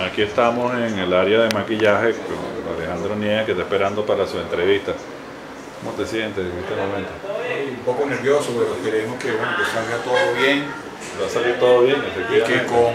Aquí estamos en el área de maquillaje con Alejandro Nieves que está esperando para su entrevista. ¿Cómo te sientes en este momento? Un poco nervioso, pero queremos que, bueno, que salga todo bien Va a salir todo bien, y que con